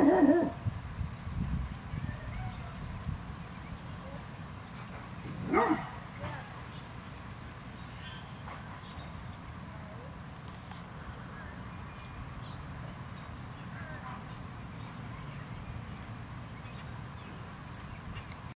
うん。うんうんうん